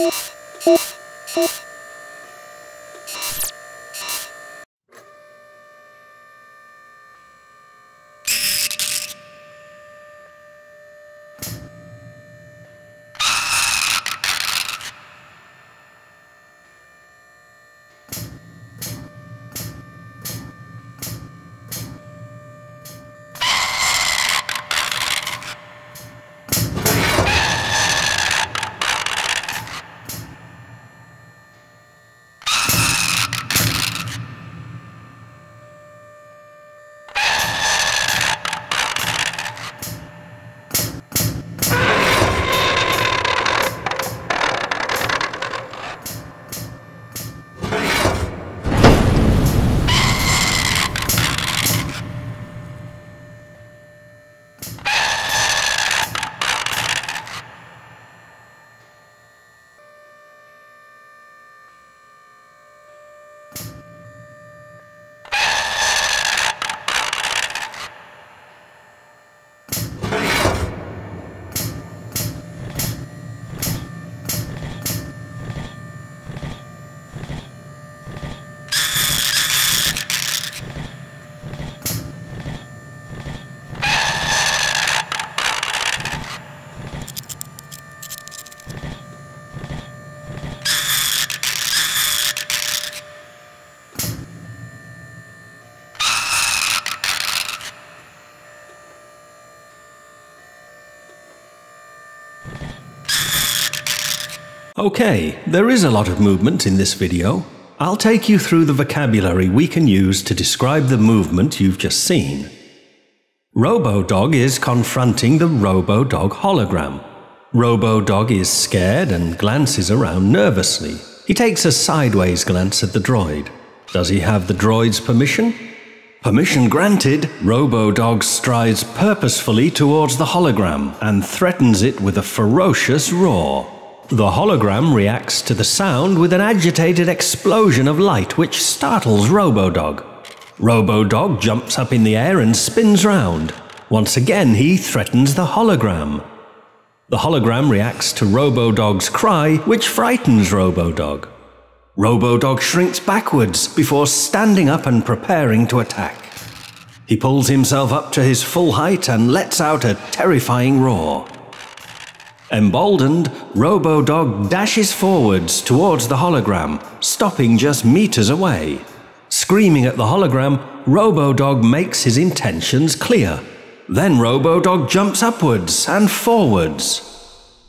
えっえっォッ。Okay, there is a lot of movement in this video. I'll take you through the vocabulary we can use to describe the movement you've just seen. RoboDog is confronting the RoboDog hologram. RoboDog is scared and glances around nervously. He takes a sideways glance at the droid. Does he have the droid's permission? Permission granted, RoboDog strides purposefully towards the hologram and threatens it with a ferocious roar. The hologram reacts to the sound with an agitated explosion of light which startles Robodog. Robodog jumps up in the air and spins round. Once again, he threatens the hologram. The hologram reacts to Robodog's cry, which frightens Robodog. Robodog shrinks backwards before standing up and preparing to attack. He pulls himself up to his full height and lets out a terrifying roar. Emboldened, Robodog dashes forwards towards the hologram, stopping just meters away. Screaming at the hologram, Robodog makes his intentions clear. Then Robodog jumps upwards and forwards.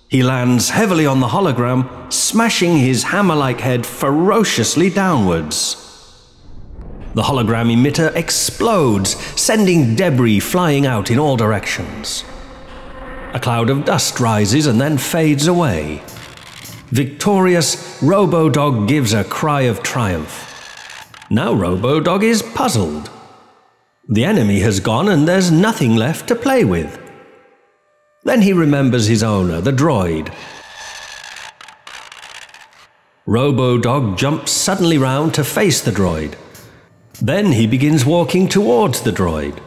He lands heavily on the hologram, smashing his hammer like head ferociously downwards. The hologram emitter explodes, sending debris flying out in all directions. A cloud of dust rises and then fades away. Victorious, Robodog gives a cry of triumph. Now Robodog is puzzled. The enemy has gone and there's nothing left to play with. Then he remembers his owner, the droid. Robodog jumps suddenly round to face the droid. Then he begins walking towards the droid.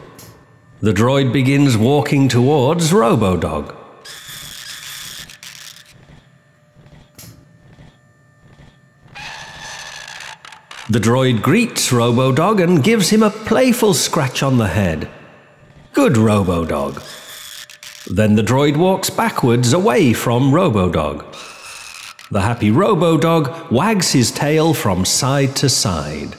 The droid begins walking towards Robodog. The droid greets Robodog and gives him a playful scratch on the head. Good Robodog. Then the droid walks backwards away from Robodog. The happy Robodog wags his tail from side to side.